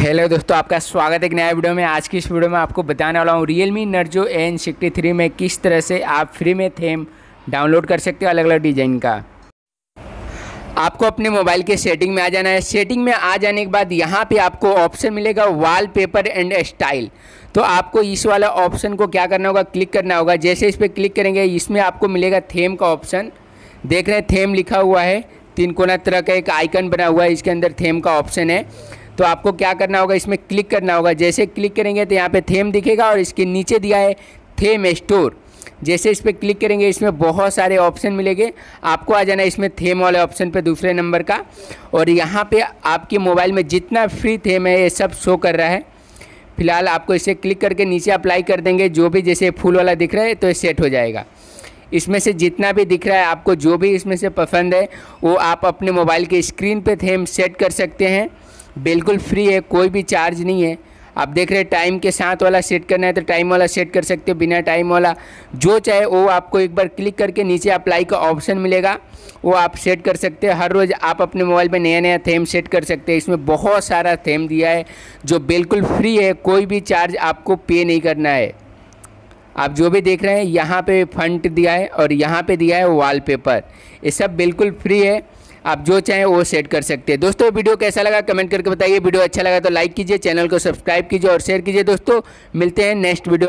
Hello दोस्तों, आपका स्वागत है एक नया वीडियो में। आज की इस वीडियो में आपको बताने वाला हूँ Realme Narzo N sixty three में किस तरह से आप फ्री में थेम डाउनलोड कर सकते हो अलग अलग डिज़ाइन का। आपको अपने मोबाइल के सेटिंग में आ जाना है। सेटिंग में आ जाने के बाद यहाँ पे आपको ऑप्शन मिलेगा वॉल पेपर एंड स्टाइल तो आपको इस वाला ऑप्शन को क्या करना होगा क्लिक करना होगा। जैसे इस पर क्लिक करेंगे, इसमें आपको मिलेगा थेम का ऑप्शन देख रहे हैं थेम लिखा हुआ है, तीन कोना तरह का एक आइकन बना हुआ है, इसके अंदर थेम का ऑप्शन है। तो आपको क्या करना होगा? इसमें क्लिक करना होगा। जैसे क्लिक करेंगे तो यहाँ पे थेम दिखेगा और इसके नीचे दिया है थेम स्टोर जैसे इस पर क्लिक करेंगे, इसमें बहुत सारे ऑप्शन मिलेंगे। आपको आ जाना इसमें थेम वाले ऑप्शन पे दूसरे नंबर का। और यहाँ पे आपके मोबाइल में जितना फ्री थेम है, ये सब शो कर रहा है। फ़िलहाल आपको इसे क्लिक करके नीचे अप्लाई कर देंगे। जो भी जैसे फूल वाला दिख रहा है तो ये सेट हो जाएगा। इसमें से जितना भी दिख रहा है, आपको जो भी इसमें से पसंद है, वो आप अपने मोबाइल के स्क्रीन पे थेम सेट कर सकते हैं। बिल्कुल फ्री है, कोई भी चार्ज नहीं है। आप देख रहे हैं टाइम के साथ वाला सेट करना है तो टाइम वाला सेट कर सकते हो बिना टाइम वाला। जो चाहे वो आपको एक बार क्लिक करके नीचे अप्लाई का ऑप्शन मिलेगा, वो आप सेट कर सकते हैं। हर रोज़ आप अपने मोबाइल में नया नया थेम सेट कर सकते हैं। इसमें बहुत सारा थेम दिया है, जो बिल्कुल फ्री है, कोई भी चार्ज आपको पे नहीं करना है। आप जो भी देख रहे हैं, यहाँ पे फंट दिया है और यहाँ पे दिया है वॉलपेपर ये सब बिल्कुल फ्री है। आप जो चाहें वो सेट कर सकते हैं। दोस्तों, वीडियो कैसा लगा कमेंट करके बताइए। वीडियो अच्छा लगा तो लाइक कीजिए, चैनल को सब्सक्राइब कीजिए और शेयर कीजिए। दोस्तों, मिलते हैं नेक्स्ट वीडियो